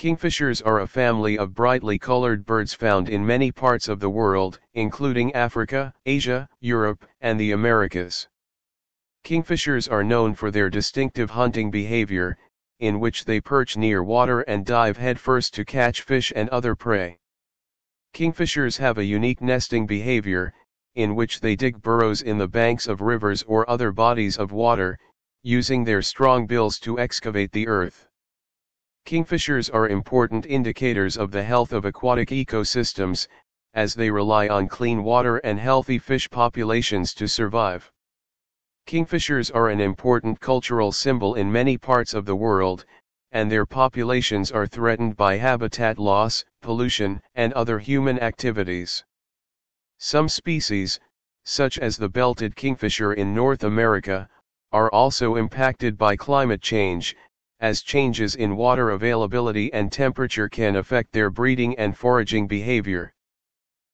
Kingfishers are a family of brightly colored birds found in many parts of the world, including Africa, Asia, Europe, and the Americas. Kingfishers are known for their distinctive hunting behavior, in which they perch near water and dive headfirst to catch fish and other prey. Kingfishers have a unique nesting behavior, in which they dig burrows in the banks of rivers or other bodies of water, using their strong bills to excavate the earth. Kingfishers are important indicators of the health of aquatic ecosystems, as they rely on clean water and healthy fish populations to survive. Kingfishers are an important cultural symbol in many parts of the world, and their populations are threatened by habitat loss, pollution, and other human activities. Some species, such as the belted kingfisher in North America, are also impacted by climate change, as changes in water availability and temperature can affect their breeding and foraging behavior.